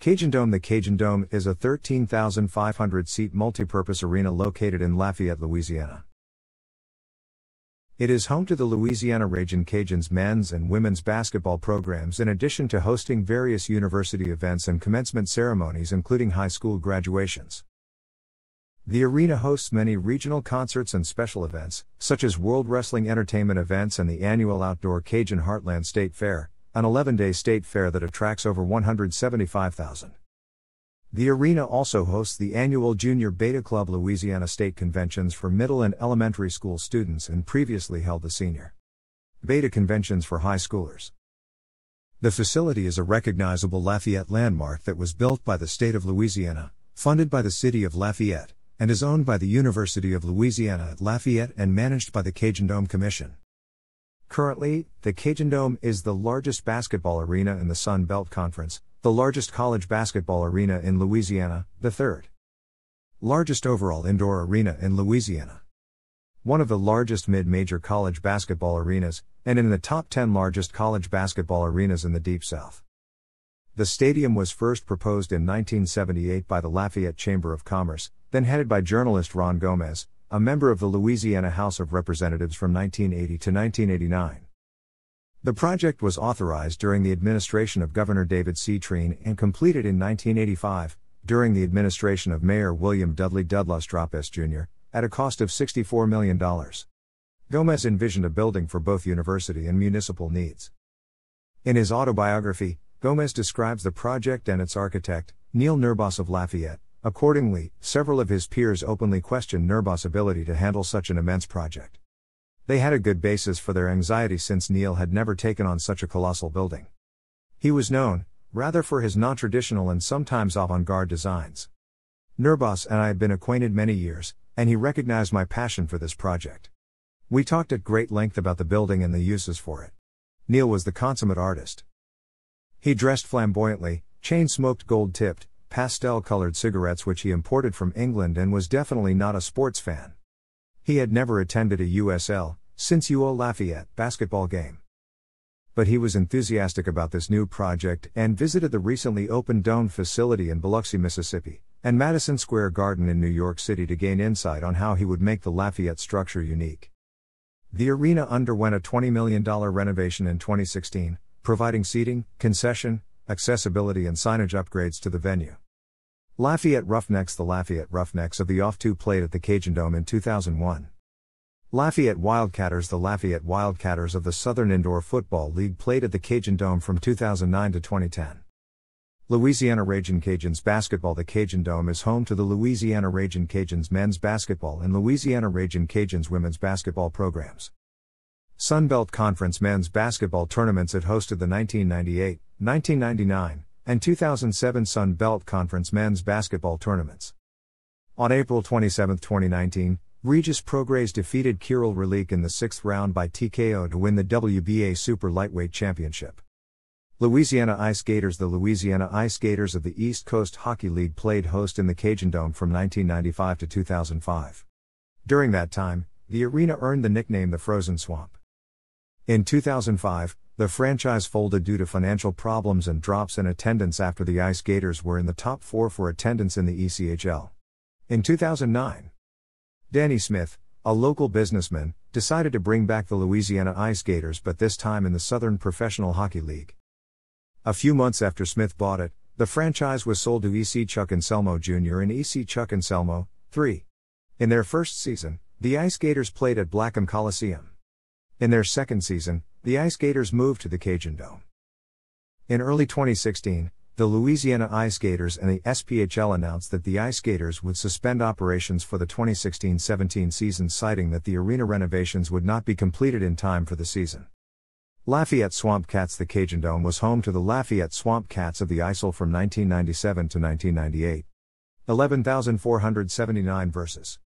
Cajundome The Cajundome is a 13,500 seat multipurpose arena located in Lafayette, Louisiana. It is home to the Louisiana Ragin' Cajuns men's and women's basketball programs in addition to hosting various university events and commencement ceremonies, including high school graduations. The arena hosts many regional concerts and special events, such as World Wrestling Entertainment events and the annual outdoor Cajun Heartland State Fair, an 11 day state fair that attracts over 175,000. The arena also hosts the annual Junior Beta Club Louisiana State Conventions for middle and elementary school students and previously held the Senior Beta Conventions for high schoolers. The facility is a recognizable Lafayette landmark that was built by the state of Louisiana, funded by the city of Lafayette, and is owned by the University of Louisiana at Lafayette and managed by the Cajundome Commission. Currently, the Cajundome is the largest basketball arena in the Sun Belt Conference, the largest college basketball arena in Louisiana, the third largest overall indoor arena in Louisiana. One of the largest mid major college basketball arenas, and in the top 10 largest college basketball arenas in the Deep South. The stadium was first proposed in 1978 by the Lafayette Chamber of Commerce, then headed by journalist Ron Gomez, a member of the Louisiana House of Representatives from 1980 to 1989. The project was authorized during the administration of Governor David C. Treen and completed in 1985, during the administration of Mayor William Dudley Dudlus Jr., at a cost of $64 million. Gomez envisioned a building for both university and municipal needs. In his autobiography, Gomez describes the project and its architect, Neil Nehrbass of Lafayette, Accordingly, several of his peers openly questioned Nehrbass' ability to handle such an immense project. They had a good basis for their anxiety since Neil had never taken on such a colossal building. He was known, rather for his non traditional and sometimes avant garde designs. Nehrbass and I had been acquainted many years, and he recognized my passion for this project. We talked at great length about the building and the uses for it. Neil was the consummate artist. He dressed flamboyantly, chain smoked gold tipped, pastel colored cigarettes which he imported from England and was definitely not a sports fan. He had never attended a USL, since UL Lafayette, basketball game. But he was enthusiastic about this new project and visited the recently opened Dome facility in Biloxi, Mississippi, and Madison Square Garden in New York City to gain insight on how he would make the Lafayette structure unique. The arena underwent a $20 million renovation in 2016, providing seating, concession, accessibility and signage upgrades to the venue. Lafayette Roughnecks The Lafayette Roughnecks of the af2 played at the Cajundome in 2001. Lafayette Wildcatters The Lafayette Wildcatters of the Southern Indoor Football League played at the Cajundome from 2009 to 2010. Louisiana Ragin' Cajuns Basketball The Cajundome is home to the Louisiana Ragin' Cajuns men's basketball and Louisiana Ragin' Cajuns women's basketball programs. Sun Belt Conference men's basketball tournaments it hosted the 1998, 1999, and 2007 Sun Belt Conference men's basketball tournaments. On April 27, 2019, Regis Prograis defeated Kiryl Relikh in the sixth round by TKO to win the WBA Super Lightweight Championship. Louisiana Ice Gators The Louisiana Ice Gators of the East Coast Hockey League played host in the Cajundome from 1995 to 2005. During that time, the arena earned the nickname the Frozen Swamp. In 2005, the franchise folded due to financial problems and drops in attendance after the Ice Gators were in the top four for attendance in the ECHL. In 2009, Danny Smith, a local businessman, decided to bring back the Louisiana Ice Gators but this time in the Southern Professional Hockey League. A few months after Smith bought it, the franchise was sold to EC Chuck Anselmo Jr. and EC Chuck Anselmo, 3. In their first season, the Ice Gators played at Blackham Coliseum. In their second season, the Ice Gators moved to the Cajundome. In early 2016, the Louisiana Ice Gators and the SPHL announced that the Ice Gators would suspend operations for the 2016 17 season, citing that the arena renovations would not be completed in time for the season. Lafayette Swamp Cats The Cajundome was home to the Lafayette Swamp Cats of the ISIL from 1997 to 1998. 11,479 verses.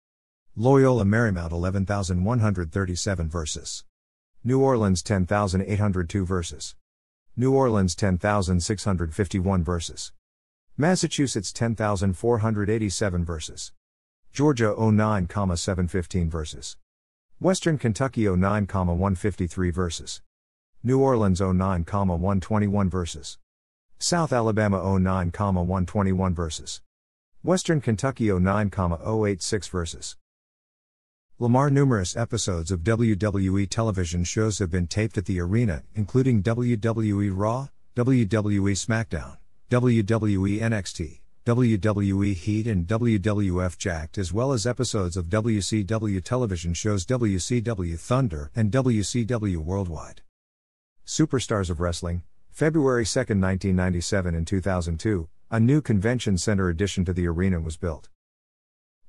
Loyola Marymount 11,137 verses. New Orleans 10,802 verses. New Orleans 10,651 verses. Massachusetts 10,487 verses. Georgia 09,715 verses. Western Kentucky 09,153 verses. New Orleans 09,121 verses. South Alabama 09,121 verses. Western Kentucky 09,086 verses. Lamar Numerous episodes of WWE television shows have been taped at the arena, including WWE Raw, WWE SmackDown, WWE NXT, WWE Heat, and WWF Jakked as well as episodes of WCW television shows WCW Thunder and WCW Worldwide. Superstars of Wrestling, February 2, 1997 and 2002, a new convention center addition to the arena was built.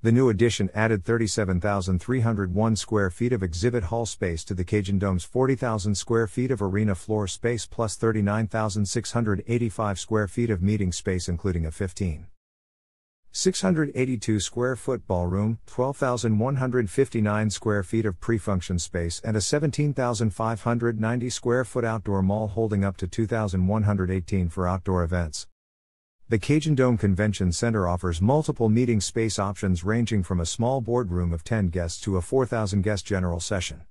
The new addition added 37,301 square feet of exhibit hall space to the Cajundome's 40,000 square feet of arena floor space plus 39,685 square feet of meeting space, including a 15. 682 square foot ballroom, 12,159 square feet of pre-function space and a 17,590 square foot outdoor mall holding up to 2,118 for outdoor events. The Cajundome Convention Center offers multiple meeting space options ranging from a small boardroom of 10 guests to a 4,000 guest general session.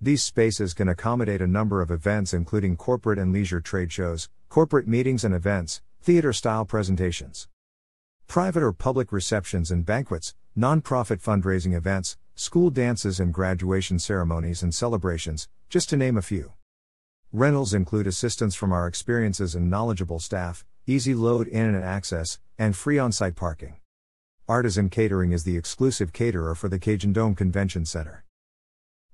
These spaces can accommodate a number of events, including corporate and leisure trade shows, corporate meetings and events, theater style presentations, private or public receptions and banquets, nonprofit fundraising events, school dances and graduation ceremonies and celebrations, just to name a few. Rentals include assistance from our experiences and knowledgeable staff, easy load in and access, and free on site parking. Artisan Catering is the exclusive caterer for the Cajundome Convention Center.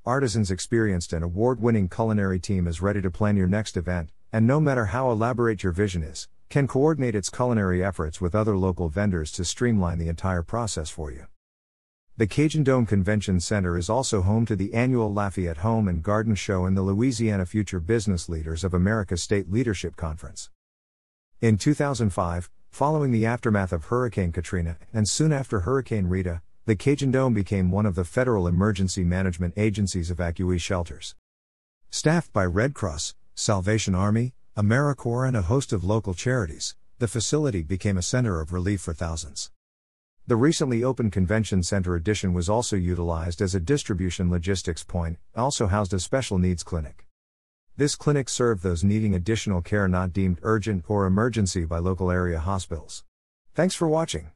Artisan's experienced and award winning culinary team is ready to plan your next event, and no matter how elaborate your vision is, can coordinate its culinary efforts with other local vendors to streamline the entire process for you. The Cajundome Convention Center is also home to the annual Lafayette Home and Garden Show and the Louisiana Future Business Leaders of America State Leadership Conference. In 2005, following the aftermath of Hurricane Katrina and soon after Hurricane Rita, the Cajundome became one of the federal emergency management agency's evacuee shelters. Staffed by Red Cross, Salvation Army, AmeriCorps, and a host of local charities, the facility became a center of relief for thousands. The recently opened Convention Center addition was also utilized as a distribution logistics point, also housed a special needs clinic. This clinic served those needing additional care not deemed urgent or emergency by local area hospitals. Thanks for watching.